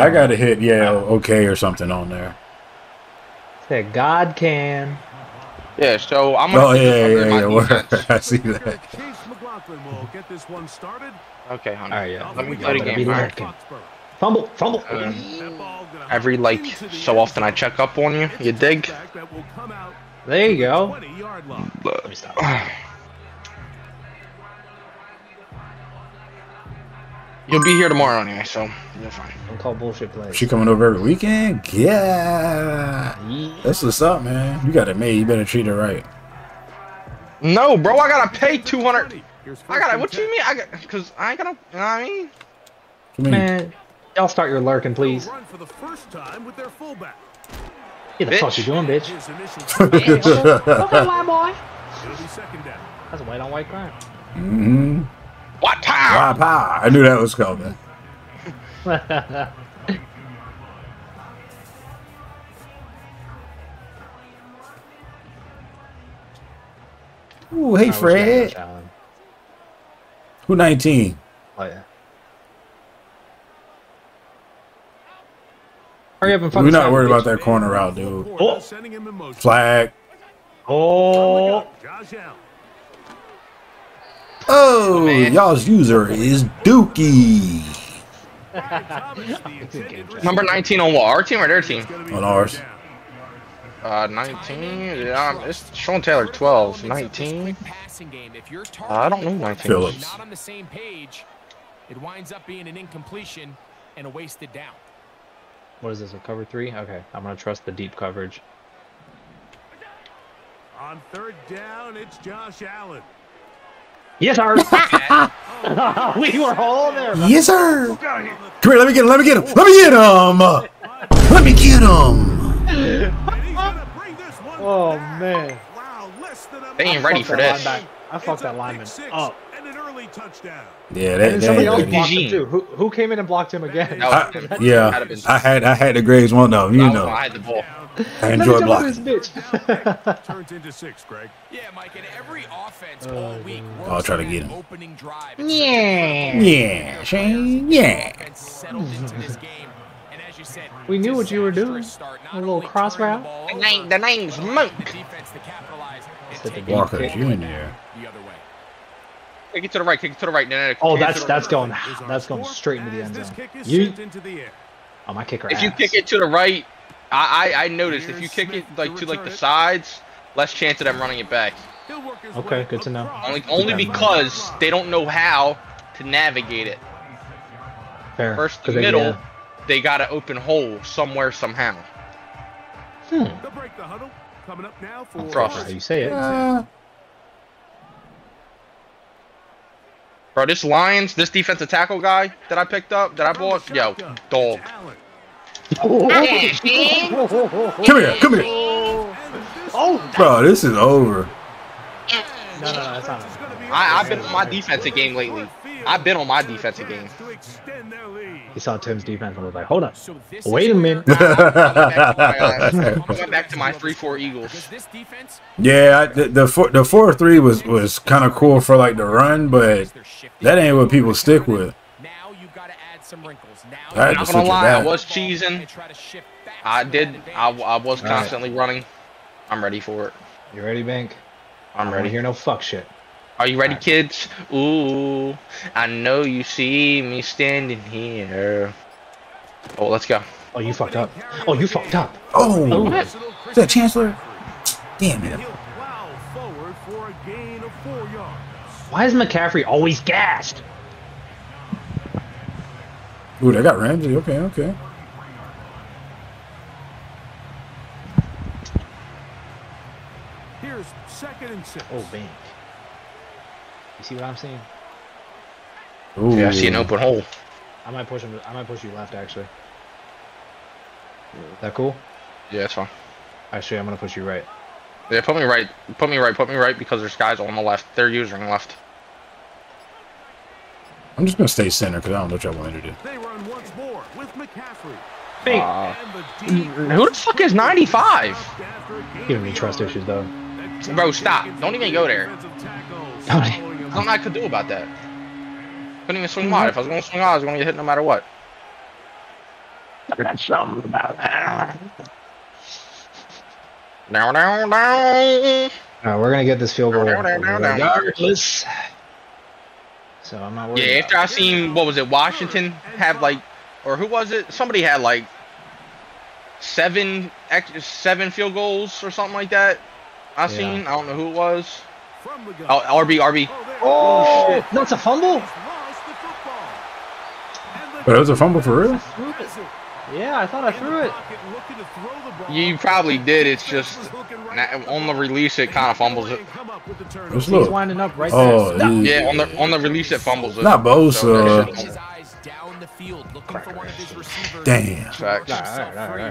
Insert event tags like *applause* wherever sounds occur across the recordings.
I got to hit yeah okay or something on there. Said God can. Yeah, so I'm gonna Oh yeah yeah yeah. yeah. *laughs* I see that. Chase McLaughlin will get this one started. Okay, honey. All right, yeah. Let me play the game. All right. Fumble, fumble. Um, That ball gonna every like so often I check up on you. You dig? touchback that will come out there you go. Let me stop. *sighs* *laughs* You'll be here tomorrow anyway, so you're fine. Don't call bullshit plays. She coming over every weekend? Yeah. Yeah. That's what's up, man. You got it made. You better treat her right. No, bro, I gotta pay 200. Here's I gotta. What you mean? I got because I ain't gonna. You know what I mean? Come here. Man, y'all start your lurking, please. Run for the first time with their fullback. What the fuck you doing, bitch? His initial *laughs* okay, white boy. It'll be second down. That's a white on white crime. Mm-hmm. What time? Wow. I knew that was coming. *laughs* Ooh, hey I wish I had Fred. Who 19? Oh yeah. Hurry up and fucking We're not worried about that corner route, dude. Oh. Sending him in motion. Flag. Oh, oh Josh Allen. Oh, man. y'all's user is Dookie. Thomas, the intended Number 19 on what? Our team or their team? It's gonna be On ours. Uh, 19. Yeah, it's Sean Taylor 12. 19. I don't know 19. Phillips. Not on the same page. It winds up being an incompletion and a wasted down. what is this? A cover three? Okay, I'm gonna trust the deep coverage. On third down, it's Josh Allen. Yes, sir. *laughs* *laughs* we were all there. bro. Yes, sir. Come here, let me get him. Let me get him. Let me get him. Let me get him. And he's gonna bring this one Oh back. man. Wow, less than a They ain't ready for that this. linebacker. I fucked that lineman six up. And an early touchdown. Yeah, And that, then somebody else that, blocked him too. Who, who came in and blocked him again? I, yeah, I had I had the grades one though. You know, I had the ball. I enjoy jump this blocking. bitch. *laughs* Turns into six, Greg. Yeah, Mike, and every offense Oh, all week I'll try to get him. opening drive. Yeah. Yeah, Shane. Yeah. Offense settled into this game. And as you said, *laughs* We knew what you were doing. disastrous start, not A little cross route. the ball The over, name, the name's but Monk. the defense to capitalize and Said the take deep Walker kick. Jr. the other way. Kick it to the right. Kick it to the right. No, no, no, Oh, kick that's to the that's right. going that's going straight into the end zone. You, into the air. oh my kicker. If you kick it to the right, I I, I noticed if you Here's kick it like to to like the it. sides, less chance of them running it back. He'll work his Okay, good to know. Only the only that mind. because they don't know how to navigate it. Fair. First 'Cause they- middle, yeah. they got an open hole somewhere somehow. Hmm. They'll break the huddle. Coming up now for Frost. How you say it? Uh, Bro, this Lions, this defensive tackle guy that I picked up, that I bought, yo, dog. Come here, come here, Oh, bro. This is over. no, no, no, that's not. It's gonna be I, I've been on my defensive game lately. I've been on my defensive game. to extend their lead. He saw Tim's defense and was like, "Hold up, So wait a minute." I went back to my *laughs* 3-4 *laughs* Eagles. Because this defense, Yeah, I, the the four, the four three was was kind of cool for like the run, but that ain't what people stick with. Now you've got to add some wrinkles. Now I had to Not switch gonna lie, I was cheesing. they try to shift back I did. I. I was All right. constantly running. I'm ready for it. You ready, Bank? I I'm don't ready. hear no fuck shit. Are you ready, Alright. kids? Ooh, I know you see me standing here. Oh, let's go. Oh, you fucked up. Oh, you fucked up. Oh, Oh. is that Chancellor? Damn it! He'll plow forward for a gain of four yards. Why is McCaffrey always gassed? Ooh, they got Ramsey. Okay, okay. Here's second and six. Oh, Bank. You see what I'm saying? Ooh. Yeah, I see an open hole. I might push him. I might push you left, actually. Is That cool? Yeah, that's fine. Actually, I'm gonna push you right. Yeah, put me right. Put me right. Put me right because there's guys on the left. They're using left. I'm just gonna stay center because I don't know what y'all want me to do. They run once more with McCaffrey. Bank. Uh, And the deep who the fuck is 95? after a gain Giving me trust issues, though. Bro, stop. Don't even go there. Defensive Don't- following him. Nothing I could do about that. Couldn't even swing wide. If I was going to swing wide, I was going to get hit no matter what. That's something about that. Now, now, down. All right, we're gonna get this field goal Down, down, down, down. regardless. So I'm not worried. Yeah, after I seen what was it, Washington have like, or who was it? Somebody had like seven ex- seven field goals or something like that. I seen. I don't know who it was. From the gun. Oh, RB, RB. There- Oh, no, it's a fumble. Oh, He's lost the football. And the But it was a fumble for real? Yeah, I thought I threw it. pocket, looking to throw the ball. You probably did. It's just Was looking right na- at the on the release it kind of fumbles it. Up with the turnover. Let's He's look. winding up right Oh, there. he- Yeah, on the on the release it fumbles it. Not Bosa. So that Keeps shit- his eyes down the field, looking for one of his receivers. Damn. Facts. Are,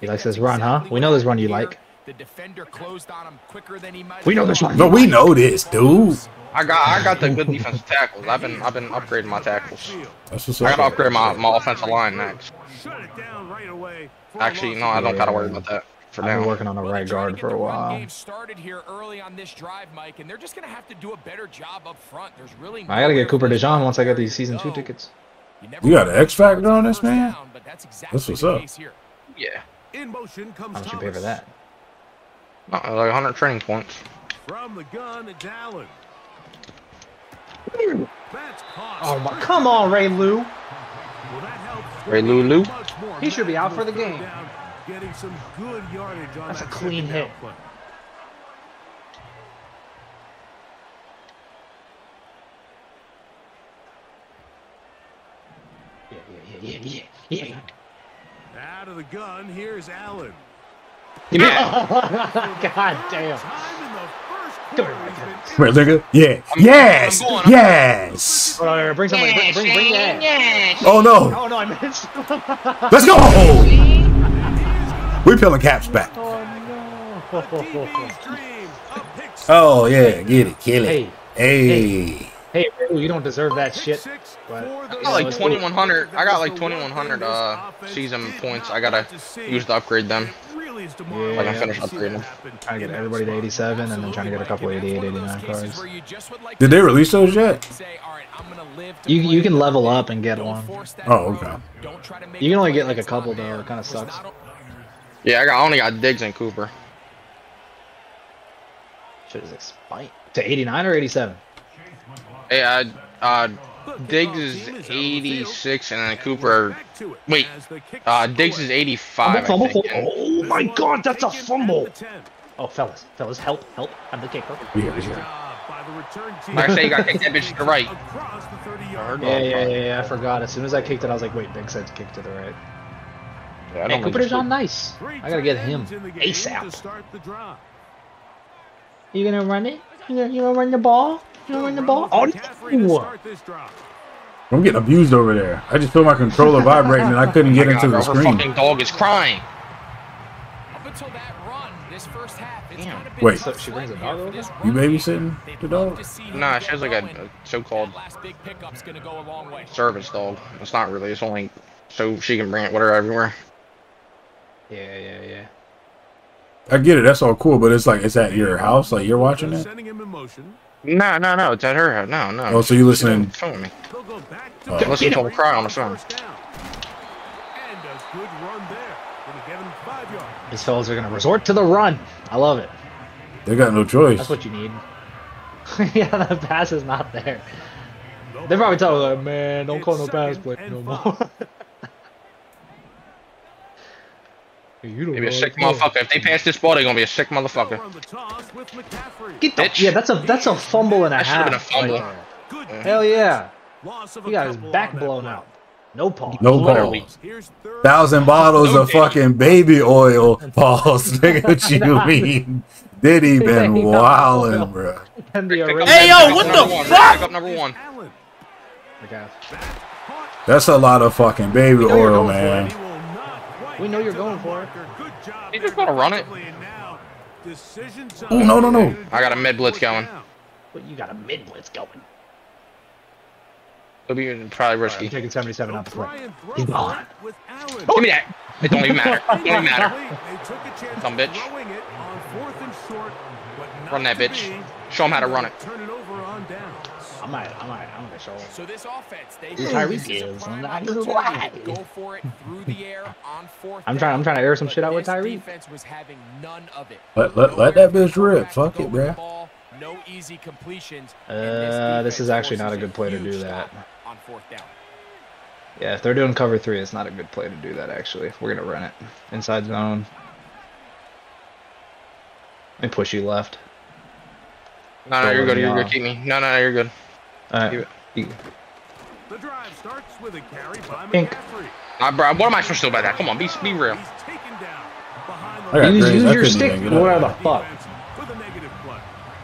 He likes this run, huh? We know what this run you like. Here. The defender closed on him quicker than he might. We know this thought. run. No, we know this, dude. I got I got the good defensive tackles. I've been I've been upgrading my tackles. That's what's I gotta up. upgrade my, my offensive line next. Shut it down right away Actually, no, I don't gotta worry about that for I've been working on a right guard for a while. game started here early on this drive, Mike, and they're just gonna have to do a better job up front. There's really I gotta get Cooper for this DeJean once I get these season two tickets. never You got know an X factor on this, man? but that's exactly That's what's up. Yeah, In motion comes How much you pay for that? No, uh, like 100 training points. From the gun, it's Allen. Oh my! Come on, Ray Lou. Well, that. Ray Lulu? Much more. He should be out for the game. Getting some good yardage on That's a that clean second hit. Yeah, yeah, yeah, yeah, yeah, yeah. Out of the gun, here's Allen. *laughs* God damn. Time in the first Come quarter, here, he's been Come here, nigga. Yeah. Yes. I'm going, I'm Yes. Hold bring somebody. Bring, bring, bring that. Oh no. Oh no, I missed. *laughs* Let's go. We're peeling caps back. DB's dream. A pick six. Oh yeah, get it, kill it. Hey, Hey. hey, Ray Lou, you don't deserve that shit. but- I got like 2100. I got like That was the one 2100 uh season points. I gotta want to see. use to upgrade them. Really is Yeah. demoralizing Like I to finished see upgrading. Trying to get everybody to 87 and then trying to get a couple Absolutely, 88, Mike, and that's 89 one of those cases cards. where you just would like Did they release those yet? say, "All right, I'm gonna live to You you can level up and get Don't one. force that Oh, throw. okay. Don't try to make You can only get, like, a couple, though. there. It kinda sucks. Yeah, I got I only got Diggs and Cooper. Shit is expired. To 89 or 87? Hey, uh, uh, Diggs is team is out on the field. 86 and then Cooper. Back to it Wait, as the kick Uh, is Diggs is 85. I think. and- Oh my god, that's a fumble. Oh, fellas, fellas, help, help. I'm the kicker. We here, we Good here. job by the return team. Like I say, you gotta kick that bitch to the right. Across the 30 I yard heard Yeah, yeah, yeah, yeah, I forgot. As soon as I kicked it, I was like, wait, Big said kick to the right. Yeah, I Hey, don't Cooper think DeJean, nice. I gotta get him ASAP. To start the drive. You gonna run it? You gonna, you gonna run the ball? You gonna run the ball? Oh, McCaffrey no. start this drive. I'm getting abused over there. I just feel my controller vibrating and I couldn't get *laughs* My into God, the her screen. fucking dog is crying. Up until that run, this first half, it's Damn. kind of been Wait. So she brings sledding the dog here for over? You babysitting the dog? to see Nah, she has like a, a so-called That last big pickup's gonna go a long way. service dog. It's not really. It's only so she can bring it with her everywhere. Yeah, yeah, yeah. I get it. That's all cool, but it's like it's at your house. Like you're watching it. Sending him in motion. No, no, no. It's at her house. No, no. Oh, so you listening? Phone me. They'll go back to Oh. it. Listen to him cry on the phone. First down. Good run there. Get him five yards. These fellas are gonna resort to the run. I love it. They got no choice. That's what you need. *laughs* yeah, the pass is not there. They probably tell like, man, don't call no pass play no more. *laughs* Hey, you don't Maybe a know sick what motherfucker. If they pass this ball, they're gonna be a sick motherfucker. run the toss with McCaffrey. Get the, Bitch. yeah, that's a that's a fumble and a That half. been a fumble. right there. Good Hell yeah, he got his back blown out. No pause. No Literally. balls. Here's third. Thousand bottles No of damn. fucking baby oil. *laughs* Balls. Nigga, what you mean? Did he *laughs* been Baby wildin', bro? And the Pick up original- Hey, yo, what the one. fuck? Pick up number one. Allen. Okay. Caught. That's a lot of fucking baby oil, man. He will not quite We know you're going for it. Good job He there just gotta run it. defensively, and now decision time. Oh, no, no, no. I got a mid blitz going. But you got a mid blitz going. It'll be probably I'm risky. taking 77 out the try play. and throw gone. it. Give me that. It don't even matter. It don't even matter. They took a chance Dumb bitch. Throwing fourth and short, but not Run that bitch. Show him how to run it. Turn it over on downs. I might, I might, I'm gonna show him. So this offense, they This Tyreek this is a is prime not opportunity wide. to go for it through the air on fourth I'm trying- I'm trying to air some shit out with this Tyreek. defense was having none of it. Let- let- let that bitch rip. Fuck it, with bruh. No easy completions. Uh, this is actually not a good play to do that. On fourth down. Yeah, if they're doing cover three, it's not a good play to do that. Actually, we're gonna run it inside zone. Let me push you left. No, no, you're good. You're Yeah. good. Keep me. No, no, no, you're good. All right. Keep it. You- The drive starts with a carry by Pink. McCaffrey. Uh, bro, what am I supposed to do about that? Come on, be be real. He's taken down behind I Use, use your stick. even get up. Whatever the fuck.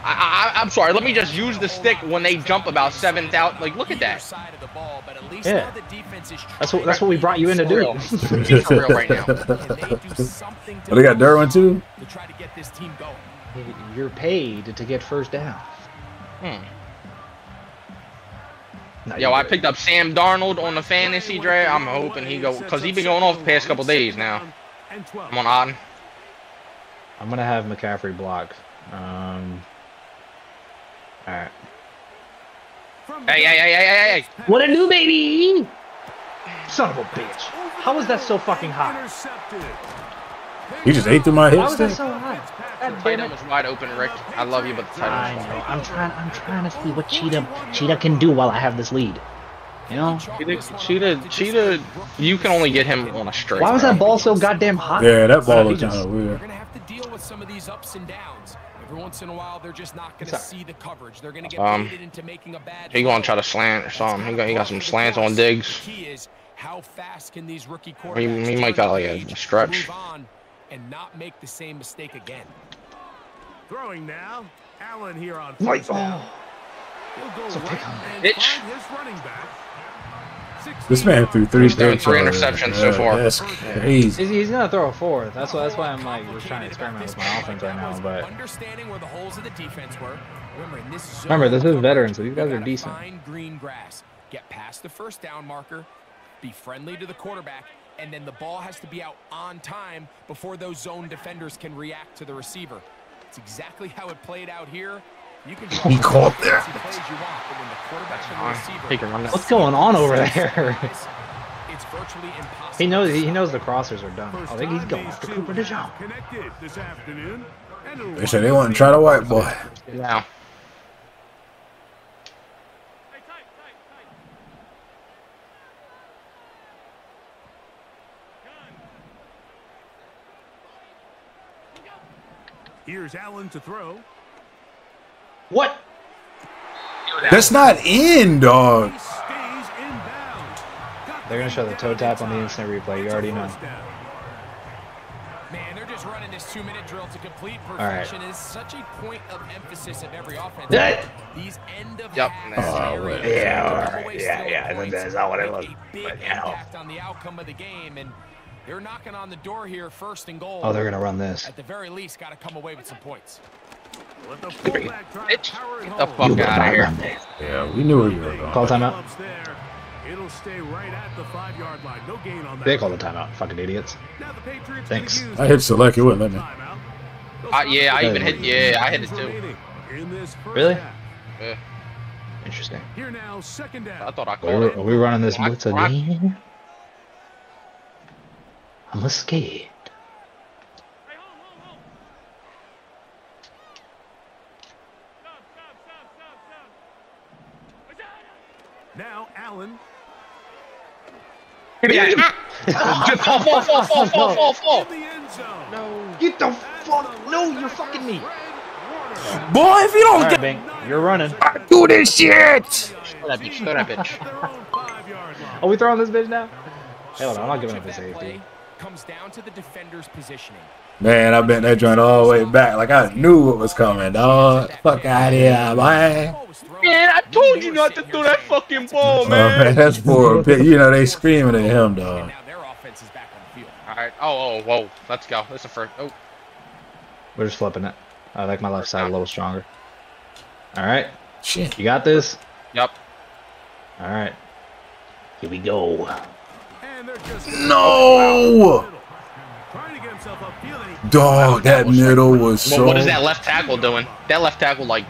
I, I, I'm sorry. Let me just use the stick when they jump about seven thousand. Like, look at that. side of the ball, but at least Yeah. now the defense is That's what that's what we brought you in to do. Be *laughs* for real right now. They do something to Oh, they got Derwin too. to try to get this team going? You're paid to get first down. Hmm. No, Yo, I picked up Sam Darnold on the fantasy draft. I'm hoping he go because he been going off the past couple days now. And 12. I'm on odd. I'm gonna have McCaffrey block. Um. All right. Hey, hey, hey, hey, hey, hey. What a new baby! Son of a bitch! How was that so fucking hot? Intercepted. He just ate through my How hip was that so hot? God Tight damn end was wide open, Rick. I love you, but the tight I end was know. I'm trying. I'm trying to see what Cheetah Cheetah can do while I have this lead. You know? Cheetah, Cheetah, Cheetah, you can only get him on a straight. Why was that ball so goddamn hot? Yeah, that ball He looked just- kind of They're going to have to deal with some of these ups and downs. Every once in a while, they're just not going to see the coverage. They're going to get Um, into making a bad He gonna try to slant or something. He got, he got some slants on of the digs. The key is how fast can these rookie He- quarterbacks he might turn got, like, a the stretch. move on, and not make the same mistake again. Throwing now. Allen here on Right. first down. Oh. He'll go right and find his running back. This man threw three He's throwing three interceptions so far. That's crazy. He's, he's gonna throw a fourth. That's why. That's why I'm like just trying to experiment with my offense right now. But understanding where the holes of the defense were. Remember, this Remember, this is coverage, veterans, so these you guys are decent. Find green grass. Get past the first down marker. Be friendly to the quarterback, and then the ball has to be out on time before those zone defenders can react to the receiver. It's exactly how it played out here. You can He caught that. fancy plays you want, but when the quarterback and the Fine. receiver He can run that. what's going on over there? It's, it's virtually impossible. he knows. He knows the crossers are done. First I think he's going these after Cooper have DeJean. Connected this afternoon. And it'll They said they want to try the white boy. Now, Here's Allen to throw. What? That's not in, dog. He stays inbound. Got They're gonna show the toe tap on the instant replay. You already know. Man, they're just running this two-minute drill to complete right. perfection. It is such a point of emphasis of every offense. Yeah. These end of Yep. half Oh, scenarios well, yeah, that all right. Yeah, stealing yeah, points that's not what it make was, A big but, you know. impact on the outcome of the game, and they're knocking on the door here, first and goal. Oh, they're gonna run this. At the very least, got to come away with some points. Bitch. Get the fuck out of here. Yeah, we knew where you were going. Call timeout. Gloves. It'll stay right at the five-yard line. No gain on that. They call the timeout. Fucking idiots. Now the Patriots Thanks. I hit select, it wouldn't let me. Uh, yeah, I even hit. Yeah, I hit it too. remaining in this first Really? Yeah, Interesting. Here now, second down. I thought I Are called we, it. are we running this Rock- blitz again? I'm a scared. Now Allen. Just fall, fall, fall, fall, fall, fall, fall. In the end zone. No. Get the fuck! No, you're fucking me. Boy, if you don't right, Bing, you're running. do this shit. *laughs* Throw that bitch. Throw that bitch. Their own five-yard line. Are we throwing this bitch now? Hell no, I'm not giving up a of that safety. Play Comes down to the defender's positioning. Man, I bent that joint all the way back. Like I knew what was coming, dog. Fuck out of here, boy. Ball was thrown. Man, I told you not to throw that fucking "That's a ball, Oh, man, man. that's for a bit. You know, they screaming at him, And dog. now their offense is back on the field. All right. Oh, oh, whoa. Let's go. This is first. Oh, We're just flipping it. I like my left side a little stronger. All right, Shit. you got this. yep. All right, here we go. And they're just No! trying to get himself upfield. and he Dog, that middle was Well, so. what is that left tackle doing? That left tackle, like,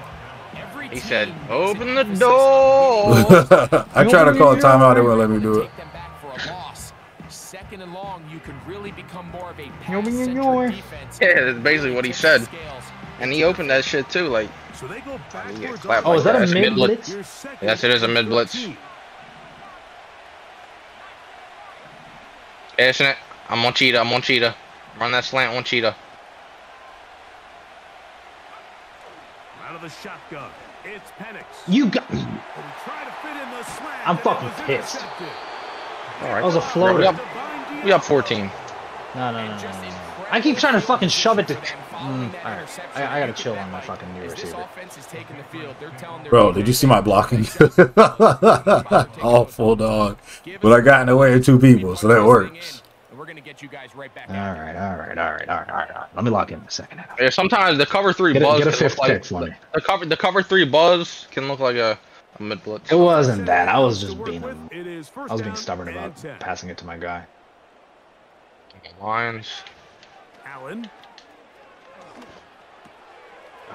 Every Every He said, "Open the an emphasis on door." *laughs* I tried to call a timeout. They won't let me do it. Take them back for a loss. Second and long, you can really become more of a your defense. Yeah, that's basically what he said. And he opened that shit too. Like, So they go get backwards. Oh, like is that a mid mid-blitz. blitz? Your second Yes, it is a mid-blitz. 13. passing it. I'm on cheetah. I'm on cheetah. Run that slant on cheetah. Out of the shotgun. It's Penix. You got. And try to fit in the slant, I'm fucking pissed. All right. That was a floater. We up, we up 14. No, no, no, no, no, no. I keep trying to fucking shove it to. Them following Mm, that alright. interception. I, I gotta chill on my fucking new As this receiver. offense is taking the field, they're telling their Bro, did you see my blocking? *laughs* Awful dog. But I got in the way of two people, so that works. We're gonna get you guys right back All out right, all right, all right, all right, all right. all right. Let me lock in a second. Yeah, sometimes the cover three Get a, buzz get a fifth look like pick for me. the cover the cover three buzz can look like a, a mid blitz. It wasn't that. I was just being. with, it is first I was being stubborn about passing it to my guy. Lions. Allen.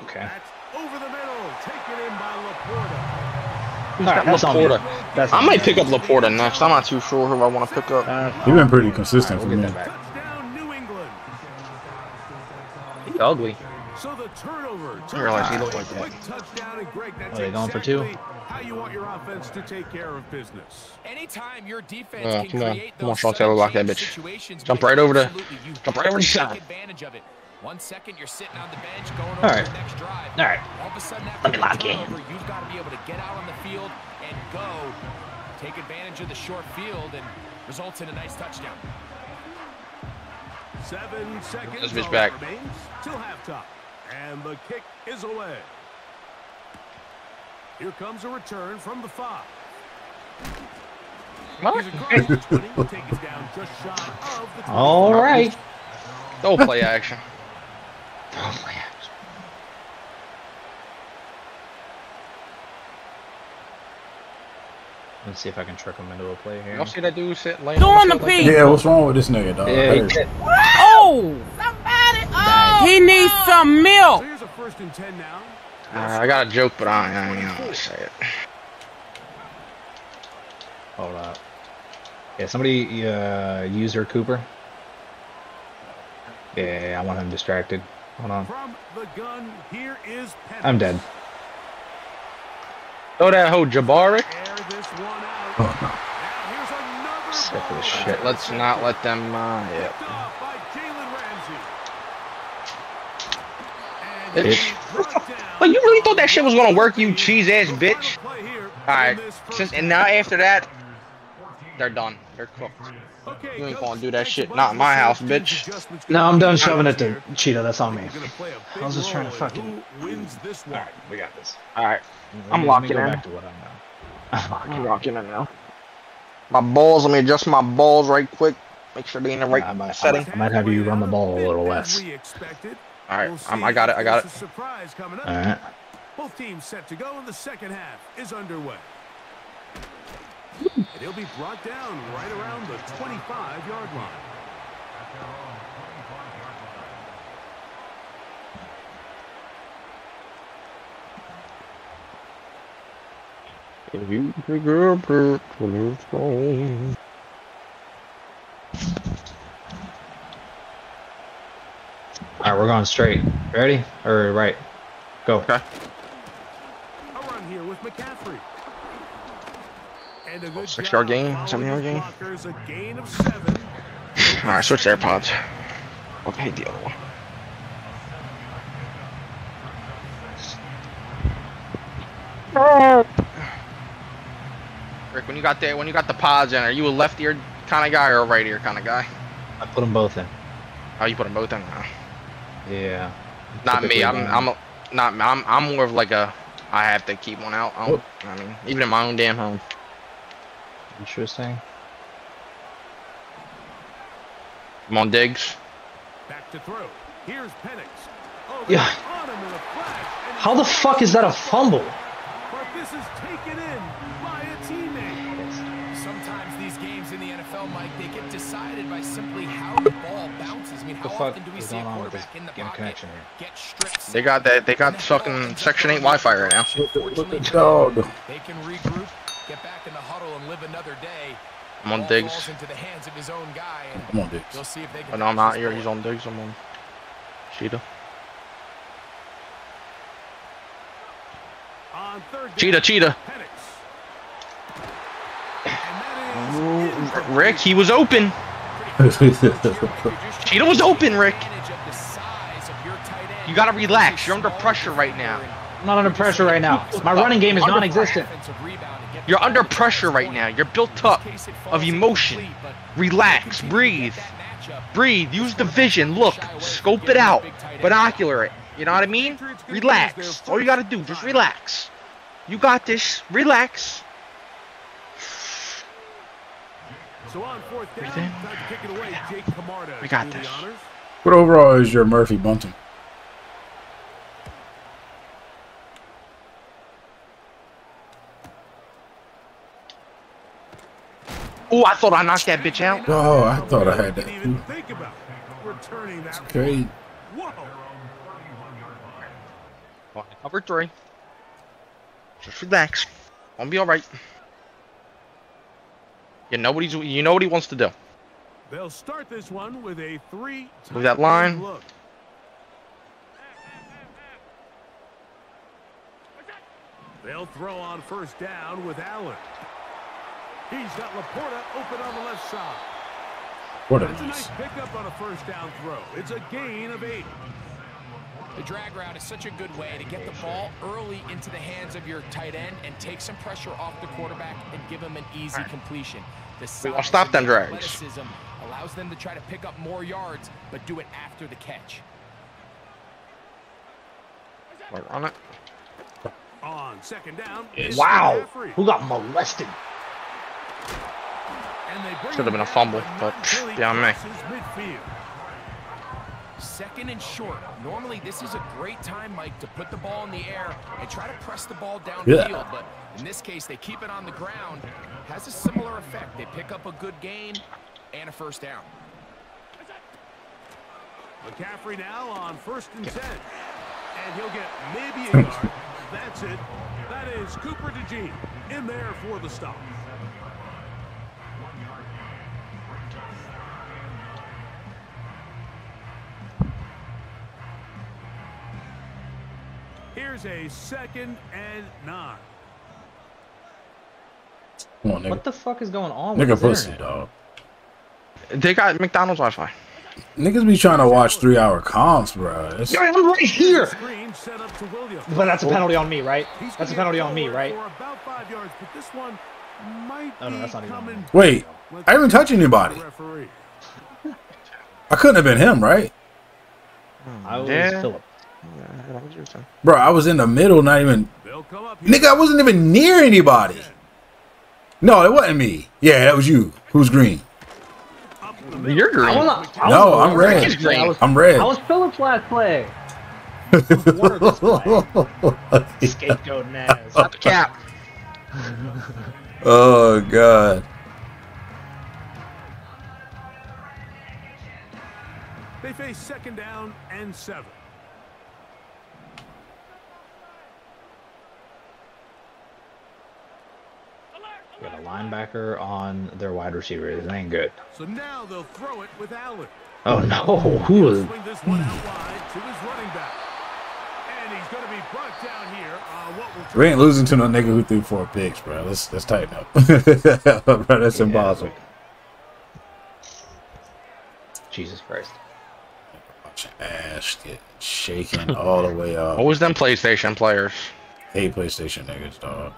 Okay. That's over the middle. Taken in by Laporta. All right, that's on me. Laporta. That's I might pick up Laporta next. I'm not too sure who I want to pick up. Uh, You've been pretty consistent for we'll me. get that back. Touchdown, New England. He's ugly. So the turnover. I realize he looked like out a Quick touchdown, and Greg, that's Are they going for two? how you want your offense to take care of business. Anytime your defense Yeah, can come on. create Come on, those Sean Taylor, lock that bitch. situations, Jump right over the- jump right over the to side. Take advantage of it. One second you're sitting on the bench going over All right. the next drive. All right. All of a sudden Let after me the lock in. turnover, you've got to be able to get out on the field and go. Take advantage of the short field and results in a nice touchdown. Seven seconds Let's all back. remains till halftime. And the kick is away. Here comes a return from the five. He's across the 20, take it down just shy of the 25. All right. Don't play action. Let's see if I can trick him into a play here. Y'all see that dude sit laying Doing the shit like Yeah, what's wrong with this nigga, dog? Yeah, he Hey, Oh! Somebody! Oh! He needs some So milk. here's a first and 10 now. Uh, I got a joke, but I, I ain't gonna say it. Hold up. Yeah, somebody uh, use her Cooper. Yeah, I want him distracted. Hold on. From the gun, here is I'm dead. Throw that hoe Jabari. Air this one out. Oh, no. Here's another Sick of this shit. Let's not let them. Uh, yeah. Picked off by Jalen Ramsey. And Bitch. he's Like *laughs* you really thought that shit was gonna work, you cheese ass bitch? final play here All right. in this first Since and now after that, they're done. They're cooked. Okay, You ain't gonna do that shit. Not for my house, bitch. No, I'm done shoving it to Cheeto. That's on me. Gonna play a I big was just trying to role in fucking- who wins this All one. right, we got this. All right, I'm locking let me go in. back to what I'm now. *laughs* I'm rocking it now. My balls. Let me adjust my balls right quick. Make sure they're in the right I might- setting. I might have you run the ball a little less. We expected. All right, We'll I'm, got it. I got it. there's a Surprise coming up. All right. Both teams set to go, and the second half is underway. And he'll be brought down right around the 25-yard line. If you pick up it, when it's gone. All right, we're going straight. Ready? Or right? Go. Okay. A run here with McCaffrey. And a good Six job yard gain, following seven yard gain. a gain of seven. *sighs* All right, switch AirPods. Okay, the other one. Rick, when you got the when you got the pods in, are you a left ear kind of guy or a right ear kind of guy? I put them both in. Oh, you put them both in. No. Yeah. Not me. I'm I'm a, not I'm I'm more of like a I have to keep one out. I, I mean, even in my own damn home. Interesting. I'm on Diggs. Back to throw. Here's Penix. Oh, Yeah. they're on him in a flash, and How the fuck is that a fumble? But this is taken in by a teammate. Sometimes these these games in the NFL, Mike, they get decided by simply how the ball bounces. I mean, how The fuck often do we is see a on quarterback in the game pocket connection here? get stripped? They got that. They got fucking Section 8 Wi-Fi right now. Fortunately, Dog. They can regroup, get back in the huddle, and live another day. I'm on Ball Diggs. falls into the hands of his own guy, and Come on, Diggs. they'll see if they can. Oh, no, I'm match not here. He's on Diggs. I'm on Cheetah. On third down, Cheetah, Cheetah. Penix. And that is Rick, he was open. *laughs* Cheetah was open, Rick. You gotta relax. You're under pressure right now. I'm not under pressure right now. My running game is non-existent. You're under pressure right now. You're built up of emotion. Relax. Breathe. Breathe. Use the vision. Look. Scope it out. Binocular it. You know what I mean? Relax. All you gotta do, just relax. You got this. Relax. So on fourth down, to kick it away. Jake Camarda We got this. What overall is your Murphy Bunting? Oh, I thought I knocked that bitch out. Oh, I thought I had Didn't even that. think about returning that. Great. Whoa. Cover three. Just relax. I'll be all right. You know what he's. You know what he wants to do. They'll start this one with a three. Move that line. Look. They'll throw on first down with Allen. He's got Laporta open on the left side. What a That's a nice nice. pickup on a first down throw. It's a gain of eight. The drag route is such a good way to get the ball early into the hands of your tight end and take some pressure off the quarterback and give him an easy completion. The We wanna stop them the drags. athleticism allows them to try to pick up more yards, but do it after the catch. Like, run it. On second down. Wow. Who got molested? And they bring Should have been a fumble, but, until beyond me. Second and short. Normally, this is a great time, Mike, to put the ball in the air and try to press the ball downfield. Yeah. But in this case, they keep it on the ground. Has a similar effect. They pick up a good gain and a first down. McCaffrey now on first and ten. And he'll get maybe a yard. That's it. That is Cooper DeJean in there for the stop. Here's a second and nine. Come on, nigga. What the fuck is going on with Nigga pussy, internet? dog. They got McDonald's Wi-Fi. Niggas be trying to watch three hour comps, bro. It's, Yo, I'm right here. Screen set up to Williams. But that's a oh. penalty on me, right? That's a penalty on me, right? About five yards, but this one might Oh, no, that's not even on coming. me. Wait, I didn't touch anybody. I couldn't have been him, right? I was Yeah. Philip. Bro, I was in the middle, not even. They'll come up here. Nigga, I wasn't even near anybody. No, it wasn't me. Yeah, that was you. Who's green? Up the middle. You're I green. was, I No, was I'm red. Green. I was, I'm red. I was Philip's last play. One of. Scapegoat ass. *laughs* Stop the cap. oh god. They face second down and seven. Got a linebacker on their wide receiver. This ain't good. So now they'll throw it with Allen. Oh no! *laughs* Who is? This one out wide to his running back. And he's going to be brought down here on what will We ain't losing to no nigga who threw four picks, bro. Let's let's tighten up. *laughs* bro, that's impossible. Jesus Christ! Watch your ass get shaken all the way *laughs* up. Always them PlayStation players. Hey, PlayStation niggas, dog.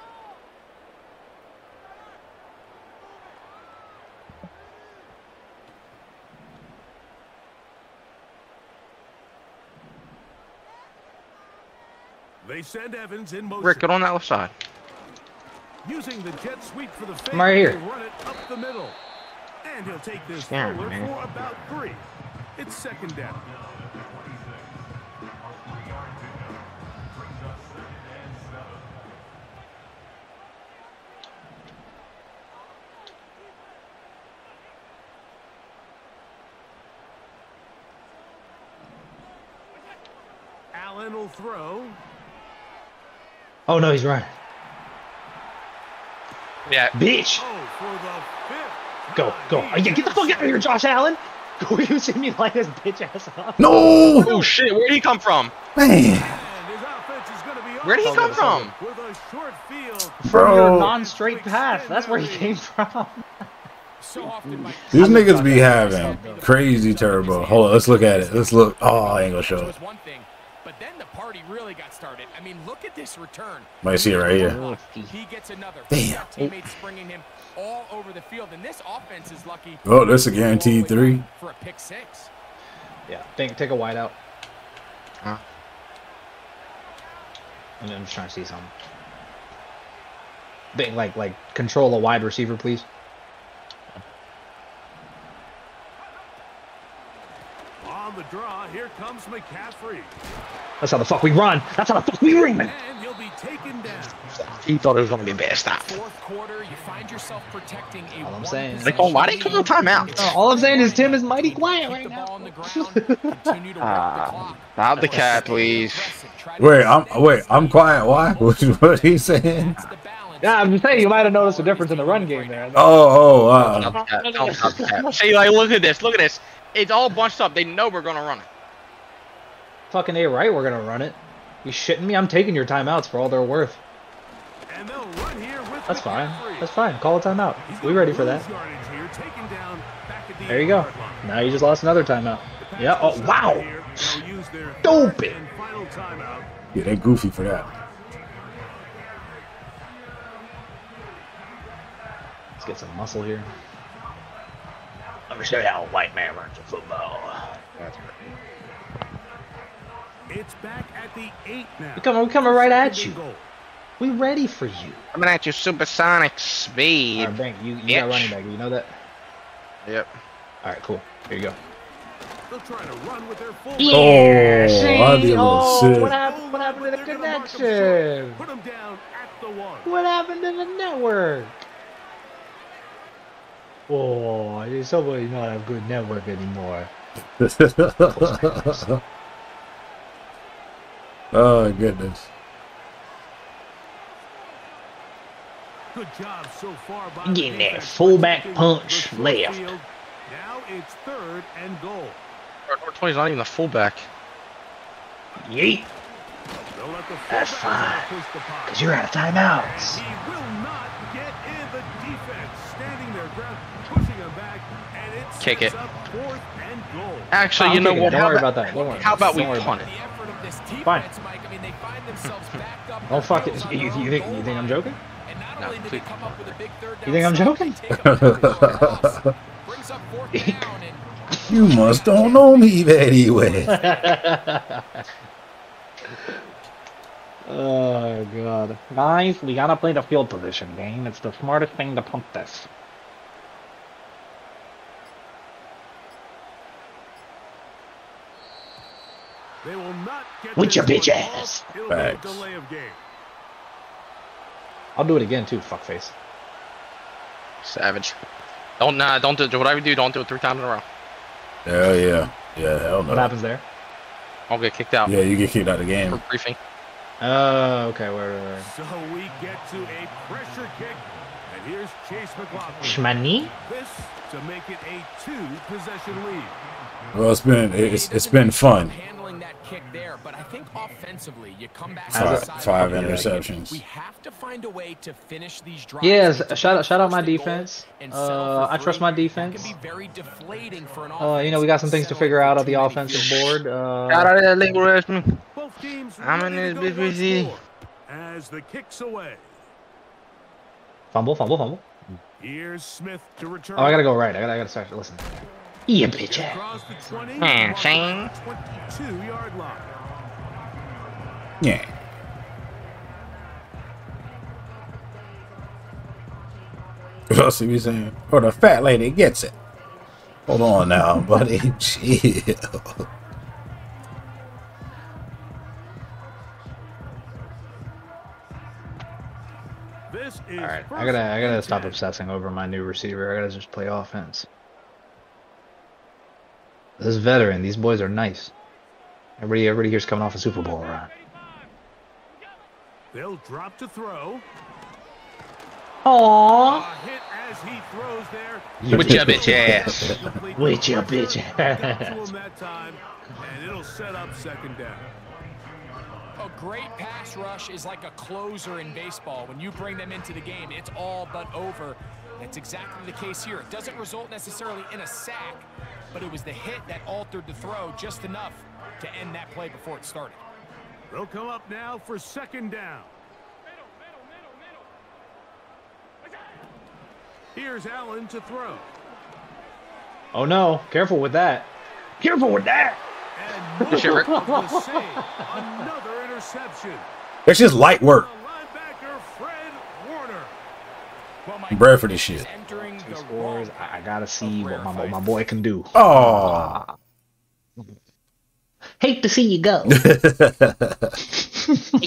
They send Evans in motion. Rick, get on that left side. Using the jet sweep for the fake, right here. Run it up the middle. And he'll take this Damn, forward man. for about three. It's second down. Allen will throw. Oh no, he's running. Yeah. Bitch. Oh, for the fifth. Go, go. Oh, yeah, get the fuck out of here, Josh Allen. *laughs* Go using me like this bitch ass up. No, Oh shit, where did he come from? man, And his offense is gonna be Where did he come from? With a short field. From your bro. non-straight pass. That's where he came from. So often, Mike, These niggas be having crazy turbo. Hold on, let's look at it. Let's look. Oh, I ain't gonna show it. Was one thing, but then the party really got started. I mean, look at this return. Might see it right here. He gets another. Damn. He's teammates springing him all over the field, and this offense is lucky. Oh, that's a guaranteed three. for a pick six. Yeah, take, take a wide out. Huh? I'm I'm just trying to see something. Big, like, like, control a wide receiver, please. On the draw, here comes McCaffrey. That's how the fuck we run. That's how the fuck we run. And he'll be taken down. He thought it was gonna be a bad stop. Fourth quarter, you find yourself protecting a All I'm saying. possession Like, oh, why they call lead. timeout? Uh, all I'm saying is Tim is mighty quiet right now. ball on the *laughs* ground, continue the. Stop the cat, please. Wait, I'm wait. I'm quiet. Why? *laughs* What, what he saying? That's the balance. Yeah, I'm just saying you might have noticed a difference in the run game there. Oh, oh, uh, Stop the cat. Don't stop the cat. See, like, look at this. Look at this. It's all bunched up. They know we're gonna run it. Fucking A right, we're gonna run it. You shitting me? I'm taking your timeouts for all they're worth. And they'll run here with That's fine. McCaffrey. That's fine. Call a timeout. We ready for that. here, down back at the There you go. line. Now you just lost another timeout. Yeah. Oh wow. here, they'll use their *laughs* Dope it. and final yeah, they goofy for that. Let's get some muscle here. Let me show you how a white man runs a football. It's back at the eight now. We coming, we coming right at you. We ready for you. Coming at you supersonic speed. All right, Bank, you, you got running back. You know that? Yep. All right, cool. Here you go. They'll to run with their full Yeah, Oh, see? I'd be a little oh, sick. what happened? What happened to the They're gonna mark 'em short. connection? Down at the one. What happened to the network? Oh, it's somebody not a good network anymore. *laughs* oh goodness. Good job so far by Getting that defense, fullback punch left. Now it's third and goal. Number 20 is not even the fullback. Yeet, They'll let the That's fullback fine. push the puck. because you're out of timeouts. Kick it. up fourth and goal. Actually, I'm you know what? Don't How worry about, about that. Don't worry. how about we Don't worry punt The it? effort of this defense, Fine. Mike, I mean, they find themselves backed up. Don't fuck it. You, you think you think I'm joking? No, only did they please. come up with a big third You think I'm joking? stop, take a penalty for a loss. Brings up fourth down, and You must don't know me very well. *laughs* oh god, guys, we gotta play the field position game. It's the smartest thing to punt this. They will not get With your bitch one. ass. It'll be a Facts. delay of game. I'll do it again too. Fuckface. Savage. Don't nah, don't do whatever you do. Don't do it three times in a row. Hell yeah. Yeah, hell no. What happens there? I'll get kicked out Yeah, you get kicked out of the game. for game. briefing. Oh, okay. Where, where, where? So we get to a pressure kick, and here's Chase McLaughlin. Shmani? This to make it a two-possession lead. Well, it's been it's he it's doesn't been fun. up Handling that kick there, but I think offensively, you come back. Five- five interceptions. We have to find a way to finish these drives. Yes, get shout out- shout out my defense. Uh, I trust my defense. can be very deflating for an Uh, you know, we got some things to figure out on the offensive field board. Shout Uh, out to that legal wrestling. I'm in ready to this go once busy. As the kicks away. fumble, fumble, fumble. Here's Smith to return. Oh, I gotta go right. I gotta, I gotta start. Listen. Yeah, bitch ass. Across the 20. Man, marked Shane. 22-yard line. Yeah. What else are you saying? Or the fat lady gets it. Hold on now, *laughs* buddy. Chill. This is All right, I gotta, I gotta stop 10. obsessing over my new receiver. I gotta just play offense. This veteran, these boys are nice. Everybody, everybody here's coming off a Super Bowl run. They'll drop to throw. Aww. A hit as he throws there. With your bitch ass. *laughs* Complete With your bitch ass. him that time, and it'll set up second down. A great pass rush is like a closer in baseball. When you bring them into the game, it's all but over. That's exactly the case here. It doesn't result necessarily in a sack, but it was the hit that altered the throw just enough to end that play before it started. They'll come up now for second down. Here's Allen to throw. Oh no! Careful with that. Careful with that. And Good shit, Rick. Moore with the save. Another interception. It's just light work. The linebacker, Fred Warner. Well, Mike, I'm bred for this shit. is Entering Two the scores. I, I gotta see what my, what my boy can do. Oh. Hate to see you go. *laughs*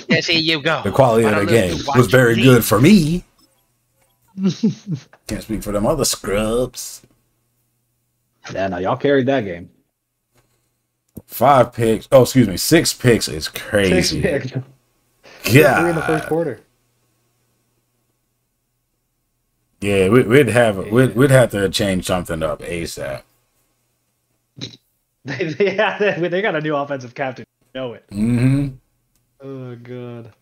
That's here you go. The quality of But the game was very you good for me. Can't speak for them other scrubs. yeah, no, y'all carried that game. Five picks. Oh, excuse me. Six picks is crazy. Six picks. Three in the first Yeah. quarter. Yeah, we, we'd have we'd, we'd have to change something up ASAP. *laughs* They, yeah, they, they got a new offensive captain. You know it. Mm-hmm. Oh god.